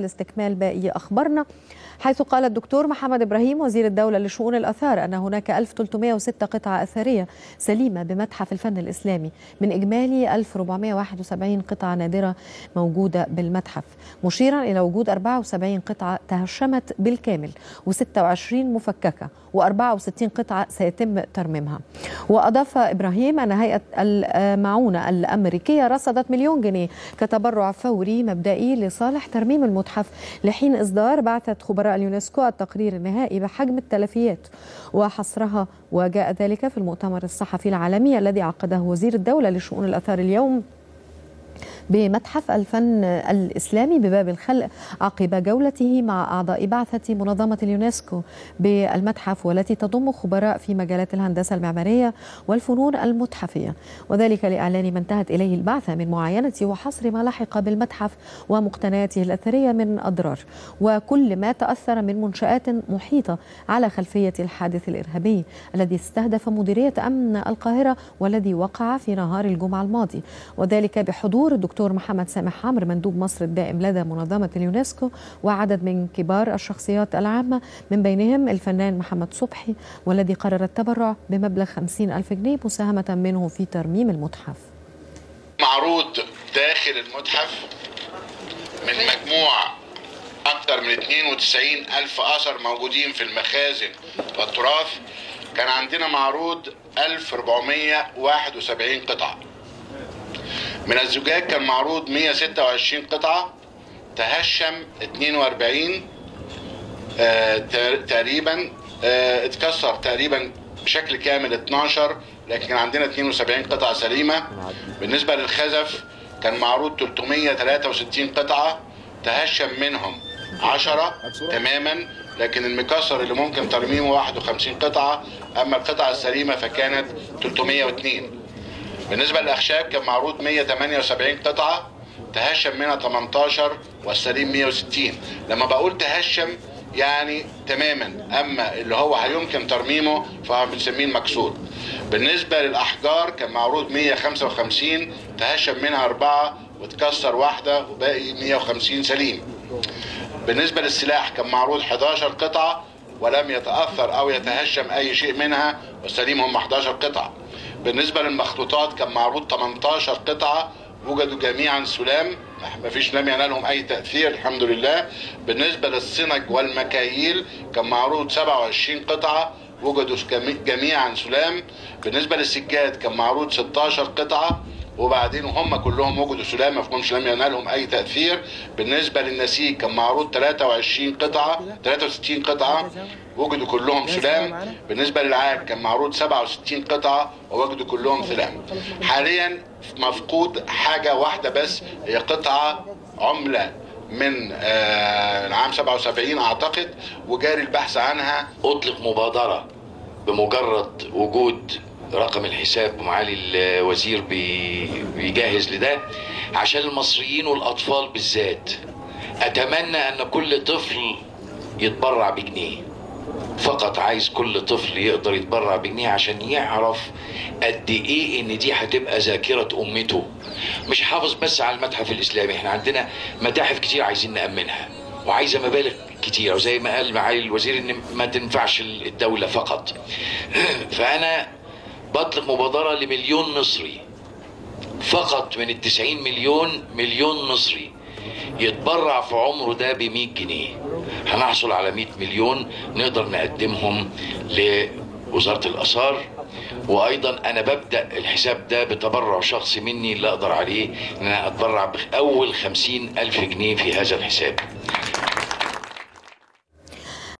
لاستكمال باقي أخبارنا حيث قال الدكتور محمد إبراهيم وزير الدولة لشؤون الأثار أن هناك 1306 قطعة أثرية سليمة بمتحف الفن الإسلامي من إجمالي 1471 قطعة نادرة موجودة بالمتحف مشيرا إلى وجود 74 قطعة تهشمت بالكامل و26 مفككة و64 قطعة سيتم ترميمها. وأضاف إبراهيم أن هيئة المعونة الأمريكية رصدت مليون جنيه كتبرع فوري مبدئي لصالح ترميم المتحف. لحين إصدار بعثة خبراء اليونسكو التقرير النهائي بحجم التلفيات. وحصرها وجاء ذلك في المؤتمر الصحفي العالمي الذي عقده وزير الدولة لشؤون الأثار اليوم. بمتحف الفن الإسلامي بباب الخلق عقب جولته مع أعضاء بعثة منظمة اليونسكو بالمتحف والتي تضم خبراء في مجالات الهندسة المعمارية والفنون المتحفية. وذلك لإعلان ما انتهت إليه البعثة من معاينة وحصر ما لحق بالمتحف ومقتنياته الأثرية من أضرار. وكل ما تأثر من منشآت محيطة على خلفية الحادث الإرهابي الذي استهدف مديرية أمن القاهرة والذي وقع في نهار الجمعة الماضي. وذلك بحضور الدكتور الدكتور محمد سامح عمرو مندوب مصر الدائم لدى منظمة اليونسكو وعدد من كبار الشخصيات العامة. من بينهم الفنان محمد صبحي والذي قرر التبرع بمبلغ 50 ألف جنيه مساهمة منه في ترميم المتحف. معروض داخل المتحف من مجموع أكثر من 92 ألف أثر موجودين في المخازن والتراث. كان عندنا معروض 1471 قطعة. من الزجاج كان معروض 126 قطعة تهشم 42 آه تقريبا آه اتكسر تقريبا بشكل كامل 12 لكن عندنا 72 قطعة سليمة. بالنسبة للخزف كان معروض 363 قطعة تهشم منهم 10 تماما لكن المكسر اللي ممكن ترميمه 51 قطعة أما القطعة السليمة فكانت 302 بالنسبة للأخشاب كان معروض 178 قطعة تهشم منها 18 والسليم 160 لما بقول تهشم يعني تماما أما اللي هو هيمكن ترميمه فهو بنسميه المكسور. بالنسبة للأحجار كان معروض 155 تهشم منها أربعة وتكسر واحدة وباقي 150 سليم. بالنسبة للسلاح كان معروض 11 قطعة ولم يتأثر أو يتهشم أي شيء منها والسليم هم 11 قطعة. بالنسبة للمخطوطات كان معروض 18 قطعة وجدوا جميعا سلام. ما فيش لم ينالهم أي تأثير الحمد لله. بالنسبة للصنج والمكاييل كان معروض 27 قطعة وجدوا جميعا سلام. بالنسبة للسجاد كان معروض 16 قطعة وبعدين هم كلهم وجدوا سلام ما فيهمش لم ينالهم أي تأثير. بالنسبة للنسيج كان معروض 23 قطعة 63 قطعة وجدوا كلهم سلام. بالنسبة للعاج كان معروض 67 قطعة ووجدوا كلهم سلام. حاليا مفقود حاجة واحدة بس هي قطعة عملة من آه العام 77 أعتقد وجاري البحث عنها أطلق مبادرة بمجرد وجود رقم الحساب معالي الوزير بيجهز لده. عشان المصريين والأطفال بالذات أتمنى أن كل طفل يتبرع بجنيه. فقط عايز كل طفل يقدر يتبرع بجنيه عشان يعرف قد إيه إن دي هتبقى ذاكرة أمته. مش حافظ بس على المتحف الإسلامي إحنا عندنا متاحف كتير عايزين نأمنها وعايزة مبالغ كتير وزي ما قال معالي الوزير إن ما تنفعش الدولة فقط. فأنا بطلق مبادرة لمليون مصري. فقط من التسعين مليون مليون مصري. يتبرع في عمره ده بمية جنيه. هنحصل على مية مليون نقدر نقدمهم لوزارة الآثار. وأيضا أنا ببدأ الحساب ده بتبرع شخصي مني اللي أقدر عليه إن أنا أتبرع بأول خمسين ألف جنيه في هذا الحساب.